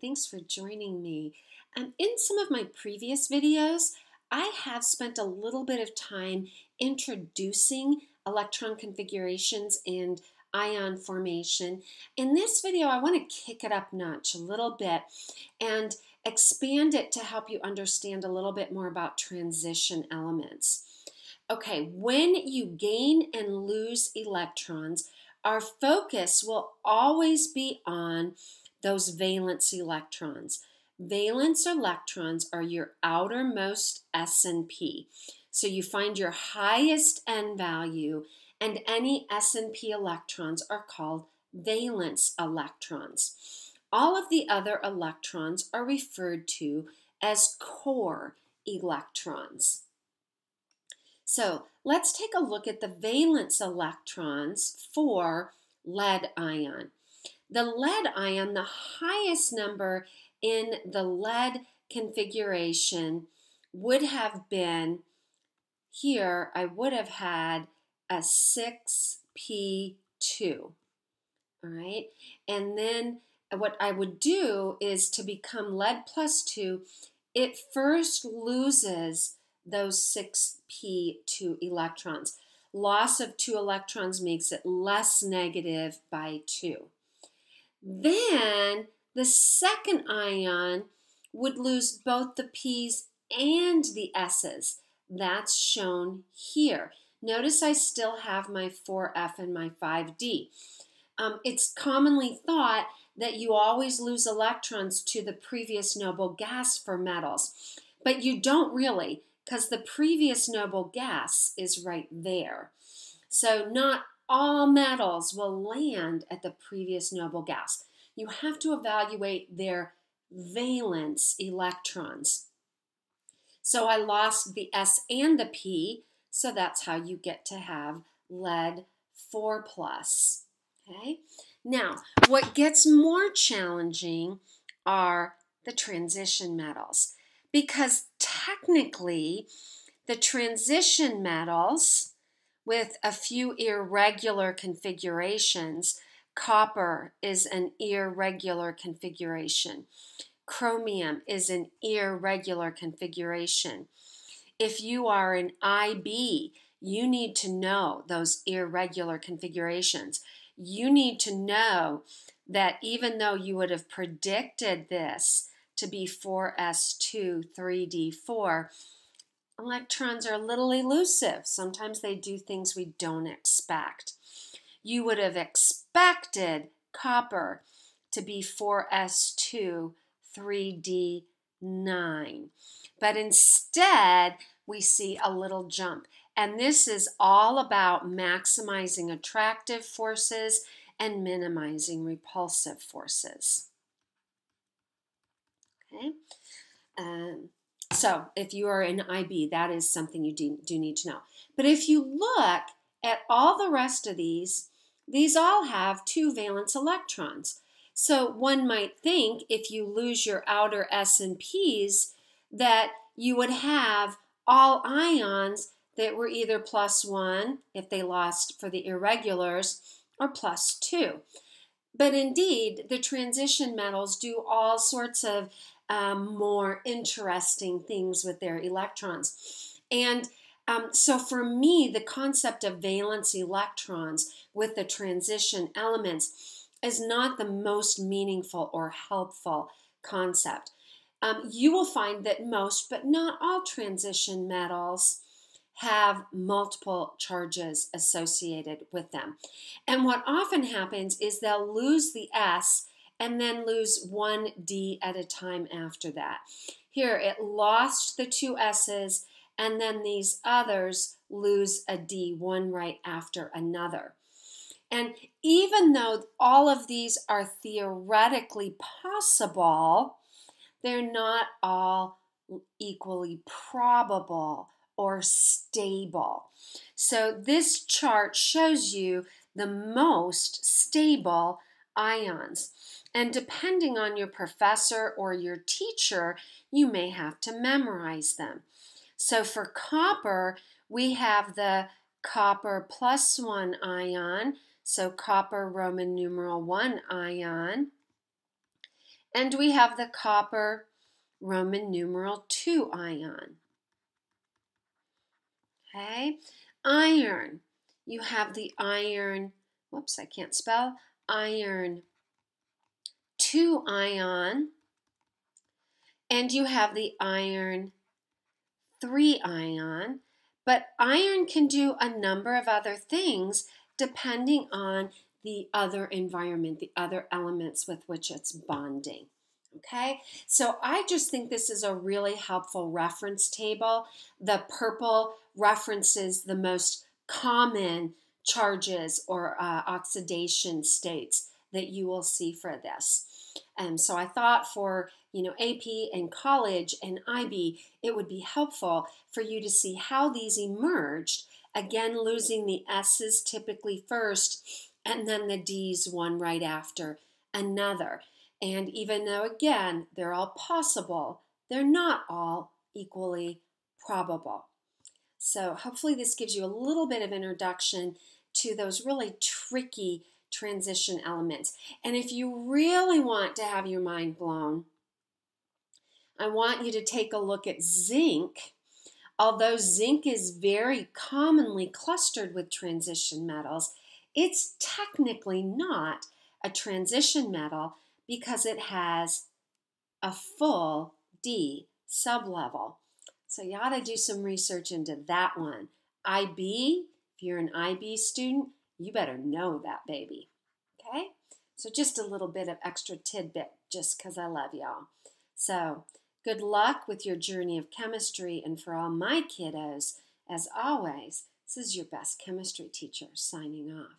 Thanks for joining me. Um, in some of my previous videos, I have spent a little bit of time introducing electron configurations and ion formation. In this video, I want to kick it up notch a little bit and expand it to help you understand a little bit more about transition elements. Okay, when you gain and lose electrons, our focus will always be on those valence electrons. Valence electrons are your outermost S and P. So you find your highest N value and any S and P electrons are called valence electrons. All of the other electrons are referred to as core electrons. So let's take a look at the valence electrons for lead ion. The lead ion, the highest number in the lead configuration would have been here, I would have had a 6p2. All right, and then what I would do is to become lead plus 2, it first loses those 6p2 electrons. Loss of two electrons makes it less negative by 2. Then the second ion would lose both the p's and the s's. That's shown here. Notice I still have my 4f and my 5d. Um, it's commonly thought that you always lose electrons to the previous noble gas for metals, but you don't really because the previous noble gas is right there. So not all metals will land at the previous noble gas. You have to evaluate their valence electrons. So I lost the S and the P, so that's how you get to have lead 4 plus. Okay? Now, what gets more challenging are the transition metals because technically the transition metals with a few irregular configurations. Copper is an irregular configuration. Chromium is an irregular configuration. If you are an IB, you need to know those irregular configurations. You need to know that even though you would have predicted this to be 4s2, 3d4, electrons are a little elusive. Sometimes they do things we don't expect. You would have expected copper to be 4s2, 3d9. But instead, we see a little jump. And this is all about maximizing attractive forces and minimizing repulsive forces. Okay. Um, so if you are an IB, that is something you do, do need to know. But if you look at all the rest of these, these all have two valence electrons. So one might think if you lose your outer S and P's that you would have all ions that were either plus one if they lost for the irregulars or plus two. But indeed, the transition metals do all sorts of um, more interesting things with their electrons. And um, so for me, the concept of valence electrons with the transition elements is not the most meaningful or helpful concept. Um, you will find that most, but not all transition metals have multiple charges associated with them. And what often happens is they'll lose the S and then lose one D at a time after that. Here it lost the two S's and then these others lose a D one right after another. And even though all of these are theoretically possible, they're not all equally probable or stable. So this chart shows you the most stable ions. And depending on your professor or your teacher, you may have to memorize them. So for copper, we have the copper plus one ion, so copper Roman numeral one ion. And we have the copper Roman numeral 2 ion. Okay, iron. You have the iron, whoops, I can't spell, iron 2 ion. And you have the iron 3 ion. But iron can do a number of other things depending on the other environment, the other elements with which it's bonding. Okay, so I just think this is a really helpful reference table. The purple references the most common charges or uh, oxidation states that you will see for this. And so I thought for you know AP and college and IB, it would be helpful for you to see how these emerged. Again, losing the S's typically first, and then the D's one right after another. And even though, again, they're all possible, they're not all equally probable. So, hopefully, this gives you a little bit of introduction to those really tricky transition elements. And if you really want to have your mind blown, I want you to take a look at zinc. Although zinc is very commonly clustered with transition metals, it's technically not a transition metal because it has a full D sublevel. So you ought to do some research into that one. IB, if you're an IB student, you better know that baby. Okay? So just a little bit of extra tidbit just because I love y'all. So good luck with your journey of chemistry. And for all my kiddos, as always, this is your best chemistry teacher signing off.